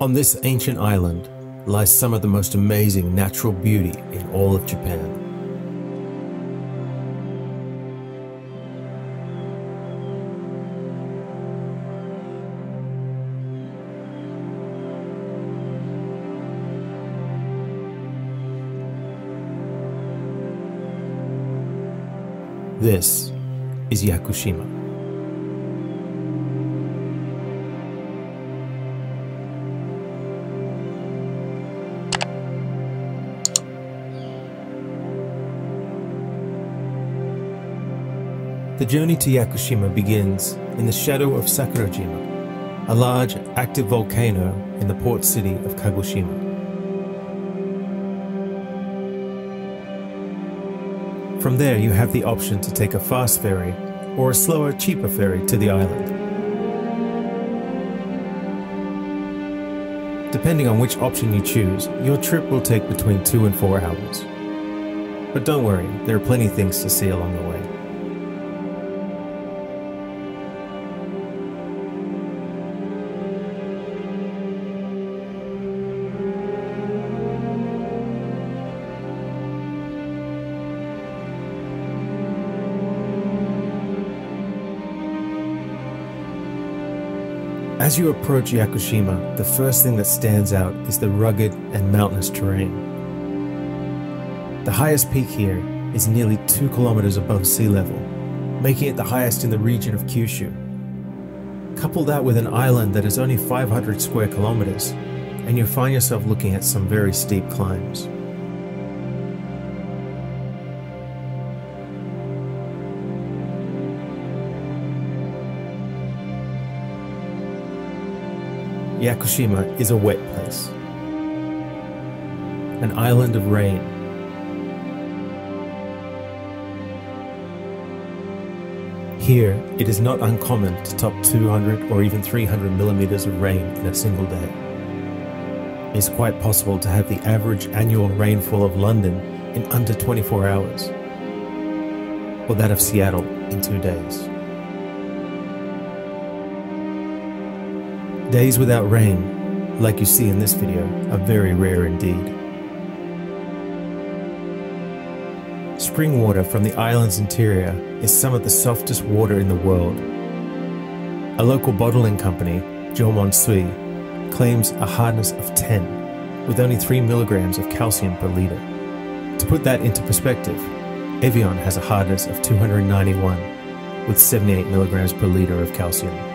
On this ancient island lies some of the most amazing natural beauty in all of Japan. This is Yakushima. The journey to Yakushima begins in the shadow of Sakurajima, a large active volcano in the port city of Kagoshima. From there, you have the option to take a fast ferry or a slower, cheaper ferry to the island. Depending on which option you choose, your trip will take between two and four hours. But don't worry, there are plenty of things to see along the way. As you approach Yakushima, the first thing that stands out is the rugged and mountainous terrain. The highest peak here is nearly 2 kilometers above sea level, making it the highest in the region of Kyushu. Couple that with an island that is only 500 square kilometers, and you'll find yourself looking at some very steep climbs. Yakushima is a wet place, an island of rain. Here, it is not uncommon to top 200 or even 300 millimeters of rain in a single day. It is quite possible to have the average annual rainfall of London in under 24 hours, or that of Seattle in two days. Days without rain, like you see in this video, are very rare indeed. Spring water from the island's interior is some of the softest water in the world. A local bottling company, Jomon Sui, claims a hardness of 10, with only 3 milligrams of calcium per litre. To put that into perspective, Evian has a hardness of 291, with 78 milligrams per litre of calcium.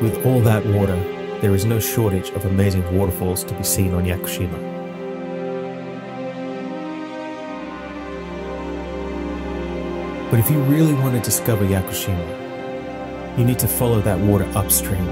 With all that water, there is no shortage of amazing waterfalls to be seen on Yakushima. But if you really want to discover Yakushima, you need to follow that water upstream.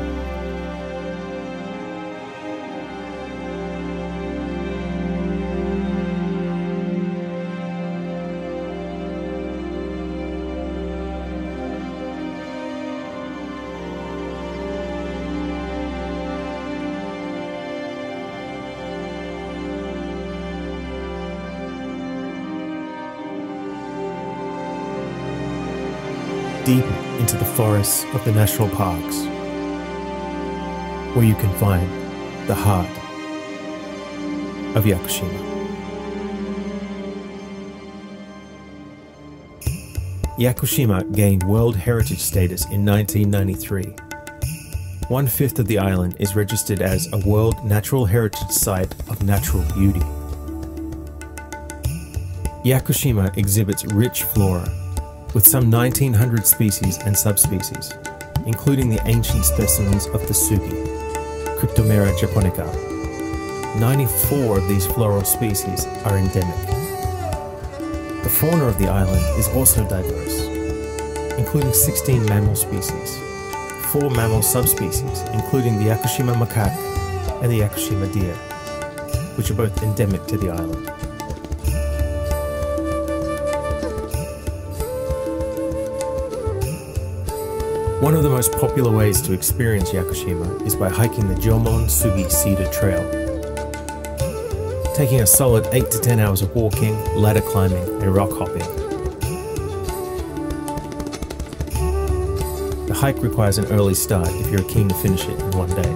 Deep into the forests of the national parks, where you can find the heart of Yakushima. Yakushima gained World Heritage status in 1993. One fifth of the island is registered as a World Natural Heritage Site of Natural Beauty. Yakushima exhibits rich flora with some 1900 species and subspecies, including the ancient specimens of the sugi, Cryptomeria japonica. 94 of these floral species are endemic. The fauna of the island is also diverse, including 16 mammal species, 4 mammal subspecies, including the Yakushima macaque and the Yakushima deer, which are both endemic to the island. One of the most popular ways to experience Yakushima is by hiking the Jomon Sugi Cedar Trail. Taking a solid 8 to 10 hours of walking, ladder climbing, and rock hopping. The hike requires an early start if you're keen to finish it in one day.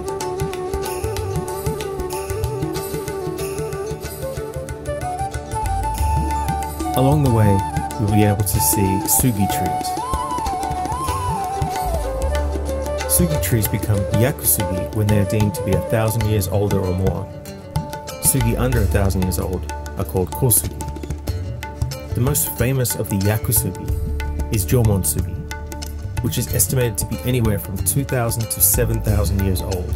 Along the way, you'll be able to see sugi trees. Sugi trees become yakusugi when they are deemed to be a thousand years older or more. Sugi under a thousand years old are called kosugi. The most famous of the yakusugi is Jomonsugi, which is estimated to be anywhere from 2,000 to 7,000 years old.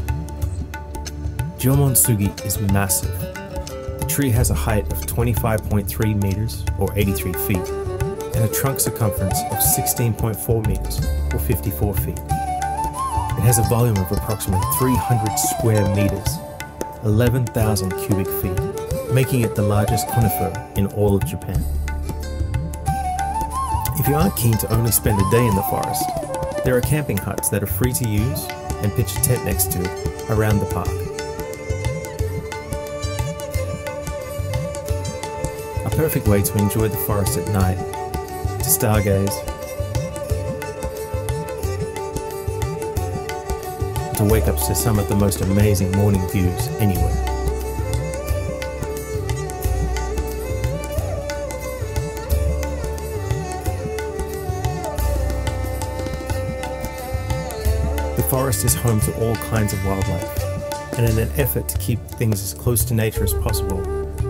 Jomonsugi is massive. The tree has a height of 25.3 meters, or 83 feet, and a trunk circumference of 16.4 meters, or 54 feet. It has a volume of approximately 300 square meters, 11,000 cubic feet, making it the largest conifer in all of Japan. If you aren't keen to only spend a day in the forest, there are camping huts that are free to use and pitch a tent next to around the park. A perfect way to enjoy the forest at night, to stargaze, to wake up to some of the most amazing morning views anywhere. The forest is home to all kinds of wildlife, and in an effort to keep things as close to nature as possible,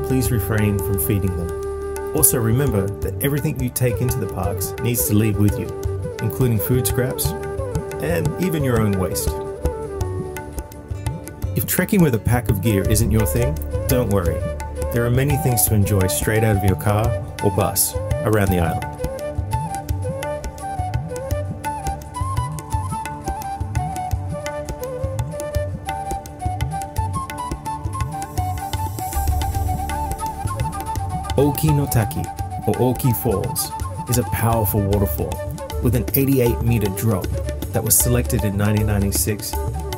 please refrain from feeding them. Also remember that everything you take into the parks needs to leave with you, including food scraps and even your own waste. If trekking with a pack of gear isn't your thing, don't worry. There are many things to enjoy straight out of your car or bus around the island. Oki no Taki, or Oki Falls, is a powerful waterfall with an 88 meter drop that was selected in 1996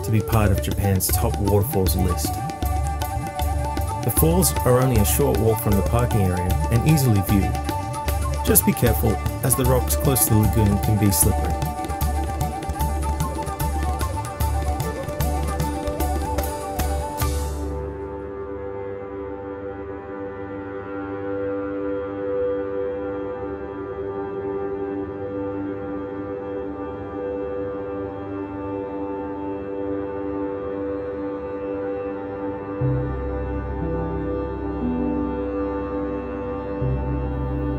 to be part of Japan's top waterfalls list. The falls are only a short walk from the parking area and easily viewed. Just be careful, as the rocks close to the lagoon can be slippery.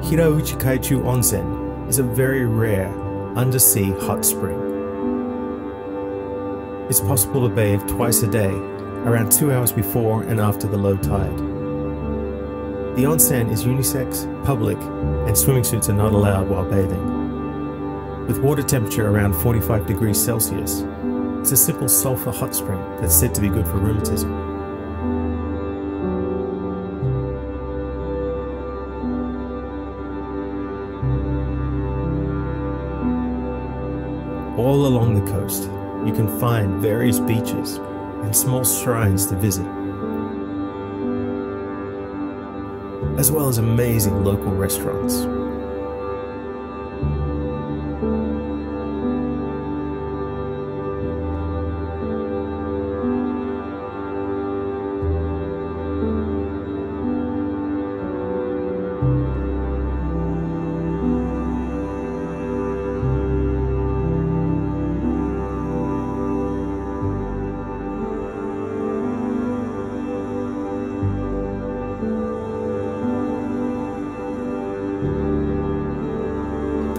Hirauchi Kaichu Onsen is a very rare undersea hot spring. It's possible to bathe twice a day, around two hours before and after the low tide. The onsen is unisex, public, and swimming suits are not allowed while bathing. With water temperature around 45 degrees Celsius, it's a simple sulfur hot spring that's said to be good for rheumatism. All along the coast, you can find various beaches and small shrines to visit, as well as amazing local restaurants.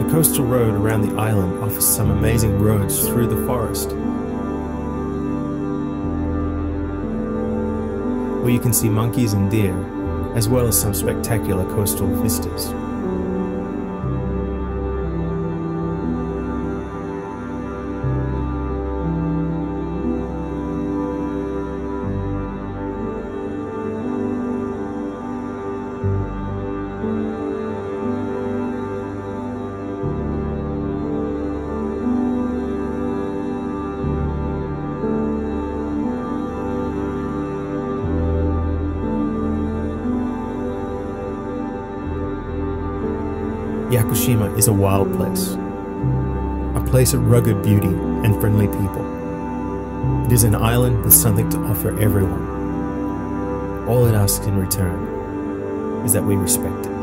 Coastal road around the island offers some amazing roads through the forest. Where you can see monkeys and deer, as well as some spectacular coastal vistas. Yakushima is a wild place. A place of rugged beauty and friendly people. It is an island with something to offer everyone. All it asks in return is that we respect it.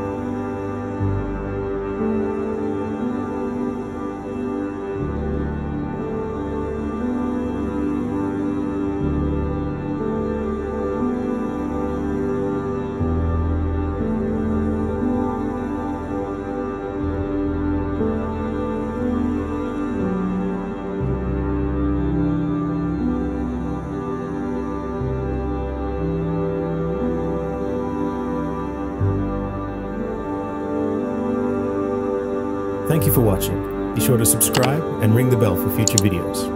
Thank you for watching. Be sure to subscribe and ring the bell for future videos.